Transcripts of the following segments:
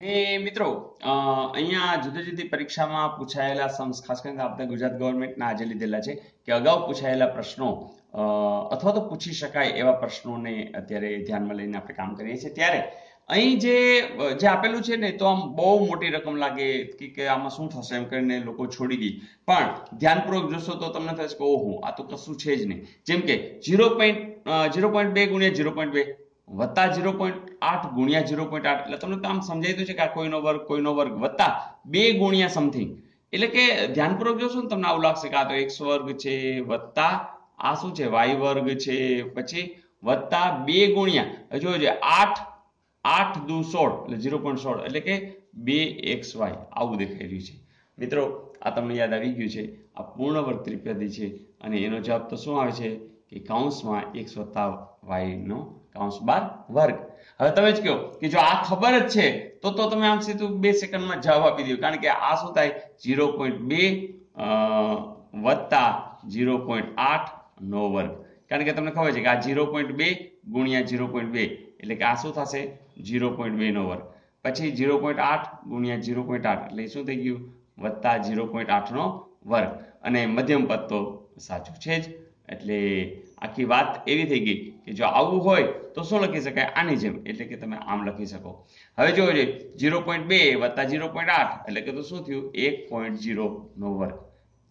એ મિત્રો અહીંયા જુદી જુદી પરીક્ષામાં પૂછાયેલા સમ્સ ખાસ કરીને આપણે ગુજરાત ગવર્મેન્ટના આજે લીધેલા છે કે અગાઉ પૂછાયેલા પ્રશ્નો અથવા તો પૂછી શકાય એવા પ્રશ્નોને અત્યારે ધ્યાનમાં લઈને આપણે કામ કરીએ છીએ. ત્યારે અહીં જે જે આપેલું છે ને, તો આમ બહુ મોટી રકમ લાગે કે આમાં શું થશે એમ કરીને લોકો છોડી દી. પણ ધ્યાનપૂર્વક જોશો તો તમને થશે કે ઓહો, આ તો કશું છે જ નહીં. જેમ કે ઝીરો પોઈન્ટ ઝીરો પોઈન્ટ બે ગુણ્યા ઝીરો પોઈન્ટ બે. વત્તા ઝીરો પોઈન્ટ આઠ ગુણ્યા ઝીરો પોઈન્ટ આઠ. એટલે તમને કામ સમજાય છે કે આ કોઈનો વર્ગ કોઈનો વર્ગ વત્તા બે ગુણ્યા સમથિંગ એટલે કે ધ્યાનપૂર્વક જોશો ને તમને આવું લાગશે કે આ તો એક્સ વર્ગ છે, વત્તા આ શું છે? વાય વર્ગ છે. પછી વત્તા બે ગુણ્યા. જોજો આઠ આઠ દુ સોળ, એટલે ઝીરો પોઈન્ટ સોળ. એટલે કે બે એક્સ વાય આવું દેખાઈ રહ્યું છે. મિત્રો, આ તમને યાદ આવી ગયું છે. આ પૂર્ણ વર્ગ ત્રિપદી છે. અને એનો જવાબ તો શું આવે છે? કે કાઉન્સમાં એક્સ વત્તા વાયનો કાઉન્સ બાર વર્ગ. હવે તમે જ કહો કે જો આ ખબર જ છે, તો તો તમે આમ સીધું બે સેકન્ડમાં જવાબ આપી દો. કારણ કે આ શું થાય? ઝીરો પોઈન્ટ બે વત્તા ઝીરો પોઈન્ટ આઠ, નો વર્ગ. કારણ કે તમને ખબર છે કે આ ઝીરો પોઈન્ટ બે ગુણ્યા ઝીરો પોઈન્ટ બે, એટલે કે આ શું થશે? ઝીરો પોઈન્ટ બે નો વર્ગ. પછી ઝીરો પોઈન્ટ આઠ ગુણ્યા ઝીરો પોઈન્ટ આઠ, એટલે શું થઈ ગયું? વત્તા ઝીરો પોઈન્ટ આઠનો વર્ગ. અને મધ્યમ પદ તો સાચું છે જ. એટલે આખી વાત એવી થઈ ગઈ કે જો આવું હોય તો શું લખી શકાય? આની જેમ. એટલે કે તમે આમ લખી શકો. હવે જો ઝીરો પોઈન્ટ બે વત્તા ઝીરો પોઈન્ટ આઠ. એટલે કે તો શું થયું? એક પોઈન્ટ ઝીરો નો વર્ગ.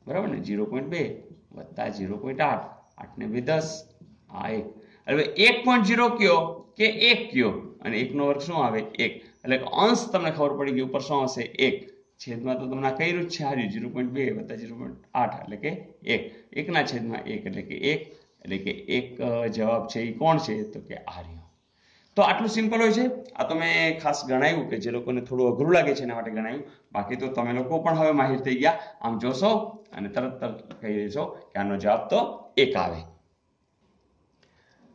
બરાબર ને? ઝીરો પોઈન્ટ બે વત્તા ઝીરો પોઈન્ટ આઠ. આઠ ને બે દસ. આ એક. હવે એક પોઈન્ટ ઝીરો કયો? કે એક કયો? અને એકનો વર્ગ શું આવે? એક. એટલે કે અંશ તમને ખબર પડી ગઈ ઉપર શું હશે એક. છેદમાં તો તમને કર્યું જ છે. હાર્યું. ઝીરો પોઈન્ટ બે વત્તા ઝીરો પોઈન્ટ આઠ. એટલે કે એક. એકના છેદમાં એક. એટલે કે એક એટલે કે એક જવાબ છે એ કોણ છે? તો કે આર્ય. તો આટલું સિમ્પલ હોય છે. આ તો મેં ખાસ ગણાવ્યું કે જે લોકોને થોડું અઘરું લાગે છે એના માટે ગણાવ્યું બાકી તો તમે લોકો પણ હવે માહિર થઈ ગયા. આમ જોશો અને તરત તરત કહી દેશો કે આનો જવાબ તો એક આવે.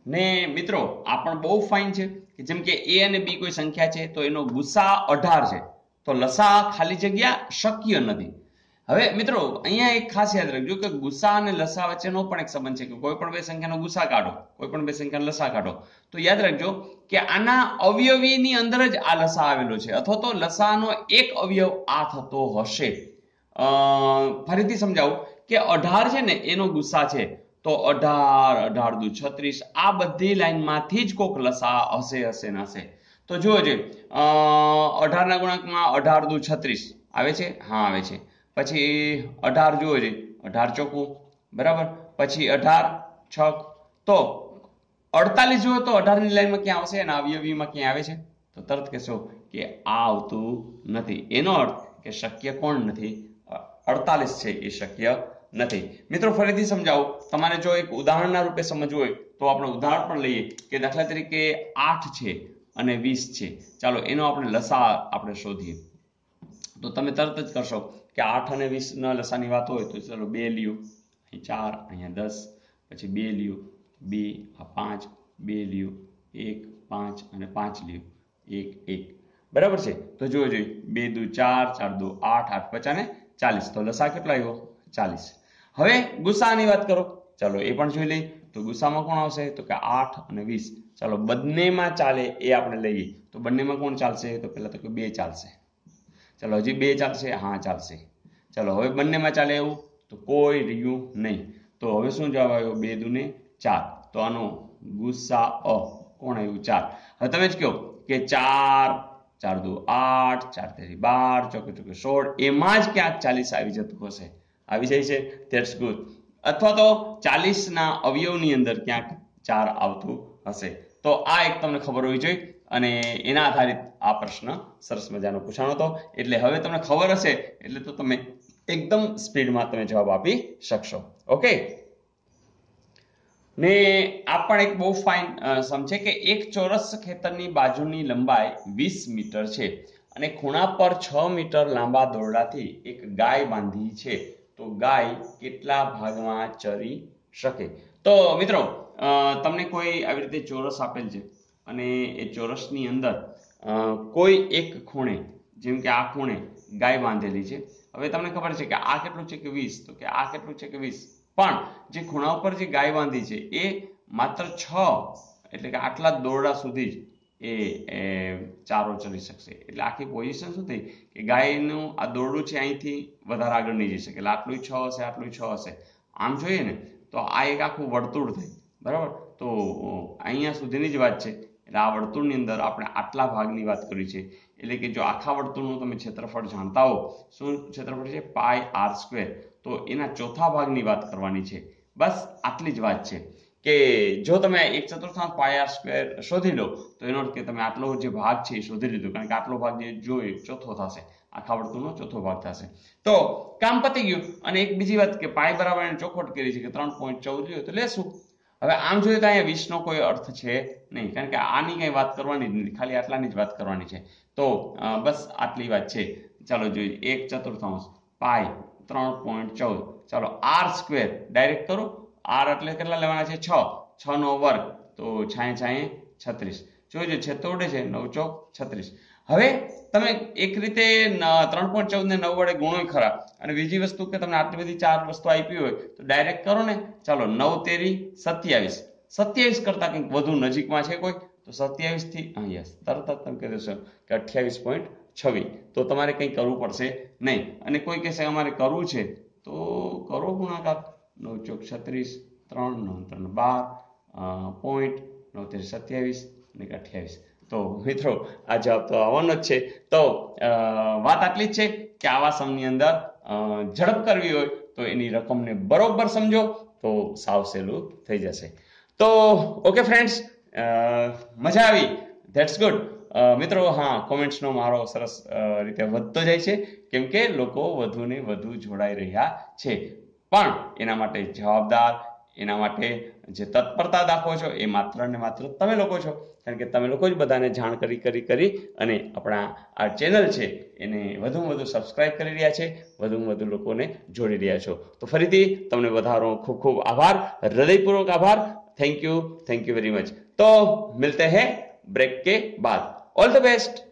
ને મિત્રો, આ પણ બહુ ફાઇન છે કે જેમ કે એ અને બી કોઈ સંખ્યા છે તો એનો ગુસ્સા અઢાર છે. તો લસા ખાલી જગ્યા શક્ય નથી. હવે મિત્રો, અહીંયા એક ખાસ યાદ રાખજો કે ગુસ્સા અને લસા વચ્ચેનો પણ એક સંબંધ છે કે કોઈ પણ બે સંખ્યાનો ગુસ્સા કાઢો, કોઈ પણ બે સંખ્યાનો લસા કાઢો. તો યાદ રાખજો કે આના અવયવીની અંદર જ આ લસા આવેલો છે, અથવા તો લસાનો એક અવયવ આ થતો હશે. ફરીથી સમજાવું કે અઢાર છે ને, એનો ગુસ્સા છે. તો અઢાર અઢાર દુ છત્રીસ, આ બધી લાઈનમાંથી જ કોક લસા હશે હશે ને હશે. તો જુઓ છે અઢારના ગુણાંકમાં અઢાર દુ છત્રીસ આવે છે? હા, આવે છે. પછી અઢાર જુઓ છે અઢાર ચોખ્ખું બરાબર? પછી અઢાર, છક. તો અડતાલીસ જુઓ તો અઢારની લાઈનમાં ક્યાં આવશે અને અવયવીમાં ક્યાં આવે છે? તો તરત કહેશો કે આ આવતું નથી. એનો અર્થ કે શક્ય કોણ નથી? અડતાલીસ છે એ શક્ય નથી. મિત્રો, ફરીથી સમજાવો. તમારે જો એક ઉદાહરણના રૂપે સમજવું હોય, તો આપણે ઉદાહરણ પણ લઈએ કે દાખલા તરીકે આઠ છે અને વીસ છે. ચાલો, એનો આપણે લસા આપણે શોધીએ. તો તમે તરત જ કરશો. કે આઠ અને વીસ ના લસાની વાત હોય તો ચાલો બે લ્યો. અહીં ચાર, અહીંયા દસ, પછી બે લ્યું. બે, આ પાંચ, બે લ્યું. એક, પાંચ અને પાંચ લ્યું. એક એક. બરાબર છે? તો જોવો જોઈએ બે, દુ, ચાર ચાર, દુ, આઠ આઠ પચાને ચાલીસ. તો લસા કેટલો આવ્યો? ચાલીસ. હવે ગુસ્સાની વાત કરો. ચાલો એ પણ જોઈ લઈએ. તો ગુસ્સામાં કોણ આવશે? તો કે આઠ અને વીસ. ચાલો બંનેમાં ચાલે એ આપણે લઈએ. તો બંનેમાં કોણ ચાલશે? તો પહેલાં તો કે બે ચાલશે. ચાલો હજી બે ચાલશે. હા, ચાલશે. ચાલો, હવે બંનેમાં ચાલે એવું? તો કોઈ રહ્યું નહીં. તો હવે શું જવાબ આવ્યો? બે દુને ચાર. તો આનો ગુસ્સા અ. કોણ આવ્યું? ચાર. હવે તમે જ કહો કે ચાર ચાર દુ આઠ, ચાર તેરી બાર, ચોકે ચોકે સોળ. એમાં જ ક્યાંક ચાલીસ આવી જતું હશે. આવી જાય છે. ધેટ્સ ગુડ અથવા તો ચાલીસના અવયવની અંદર ક્યાંક ચાર આવતું હશે. તો આ એક તમને ખબર હોવી જોઈએ. અને એના આધારિત આ પ્રશ્ન સરસ મજાનો પૂછાણો હતો. એટલે હવે તમને ખબર હશે, એટલે તો તમે એકદમ સ્પીડમાં તમે જવાબ આપી શકશો. ઓકે ને આ પણ એક બહુ ફાઇન સમ છે કે એક ચોરસ ખેતરની બાજુની લંબાઈ વીસ મીટર છે અને ખૂણા પર છ મીટર લાંબા દોરડાથી એક ગાય બાંધી છે. તો ગાય કેટલા ભાગમાં ચરી શકે? તો મિત્રો તમને કોઈ આવી રીતે ચોરસ આપેલ છે? અને એ ચોરસની અંદર કોઈ એક ખૂણે, જેમ કે આ ખૂણે ગાય બાંધેલી છે. હવે તમને ખબર છે કે આ કેટલું છે કે વીસ? તો કે આ કેટલું છે કે વીસ? પણ જે ખૂણા ઉપર જે ગાય બાંધી છે, એ માત્ર છ, એટલે કે આટલા દોરડા સુધી જ એ ચારો ચલી શકશે. એટલે આખી પોઝિશન શું થઈ? કે ગાયનું આ દોરડું છે અહીંથી વધારે આગળ નહીં જઈ શકે. એટલે આટલું છ હશે, આટલું છ હશે. આમ જોઈએ ને, તો આ એક આખું વર્તુળ થઈ. બરાબર? તો અહીંયા સુધીની જ વાત છે. એટલે આ વર્તુળની અંદર આપણે આટલા ભાગની વાત કરી છે. એટલે કે જો આખા વર્તુળનું તમે ક્ષેત્રફળ જાણતા હો, શું ક્ષેત્રફળ છે? Pi r square. તો એના ચોથા ભાગની વાત કરવાની છે. બસ આટલી જ વાત છે. કે જો તમે એક ચતુર્થાંશ પાય આર સ્ક્વેર શોધી લો, તો એનો અર્થ કે તમે આટલો જે ભાગ છે એ શોધી લીધો. કારણ કે આટલો ભાગ જે જોઈએ ચોથો થશે. આખા વર્તુળનો ચોથો ભાગ થશે. તો કામ પતી ગયું. અને એક બીજી વાત કે પાય બરાબર એને ચોખવટ કરી છે કે ત્રણ પોઈન્ટ ચૌદ લ્યો. તો લેશું. હવે આમ જોઈએ તો અહીંયા વીસનો કોઈ અર્થ છે નહીં. કારણ કે આની કંઈ વાત કરવાની જ નથી ખાલી આટલાની જ વાત કરવાની છે. તો બસ આટલી વાત છે. ચાલો જોઈએ. એક ચતુર્થાંશ. પાય ત્રણ પોઈન્ટ ચૌદ. ચાલો, આર સ્ક્વેર. ડાયરેક્ટ કરો. આર એટલે કેટલા લેવાના છે? છ. છ નો વર્ગ. તો છાંય છાંય છત્રીસ. જોઈજો છેતોડે છે. નવ ચોક છત્રીસ. હવે તમે એક રીતે ત્રણ પોઈન્ટ ચૌદ ને નવ વડે ગુણો ખરા. અને બીજી વસ્તુ કે તમને આટલી બધી ચાર વસ્તુ આપી હોય, તો ડાયરેક્ટ કરો ને. ચાલો, નવ, તેરી, સત્યાવીસ. સત્યાવીસ કરતા કંઈક વધુ નજીકમાં છે કોઈ, તો સત્યાવીસથી યસ, તરત જ તમે કહી દેશો કે અઠ્યાવીસ પોઈન્ટ છવ્વીસ. તો તમારે કંઈ કરવું પડશે નહીં. અને કોઈ કહેશે અમારે કરવું છે, તો કરો ગુણાકાર. નવ ચોક છત્રીસ, ત્રણ, નવ, ત્રણ, બાર પોઈન્ટ, નવ, તેર, સત્યાવીસ અને અઠ્યાવીસ. તો મિત્રો, આ જવાબ તો આવવાનો જ છે. તો વાત આટલી જ છે કે આવા સમની અંદર ઝડપ કરવી હોય તો એની રકમને બરોબર સમજો તો સાવ સહેલું થઈ જશે. તો ઓકે ફ્રેન્ડ્સ મજા આવી. ધેટ્સ ગુડ મિત્રો, હા કોમેન્ટ્સનો મારો સરસ રીતે વધતો જાય છે. કેમ કે લોકો વધુ ને વધુ જોડાઈ રહ્યા છે. પણ એના માટે જવાબદાર એના માટે જે તત્પરતા દાખવો છો એ માત્ર ને માત્ર તમે લોકો છો. કારણ કે તમે લોકો જ બધાને જાણ કરી કરી કરી અને આપણા આ ચેનલ છે એને વધુમાં વધુ સબસ્ક્રાઇબ કરી રહ્યા છે, વધુમાં વધુ લોકોને જોડી રહ્યા છો. તો ફરીથી તમને વધારો ખૂબ ખૂબ આભાર, હૃદયપૂર્વક આભાર. Thank you thank you very much તો મિલતે હૈ બ્રેક કે બાદ. All the best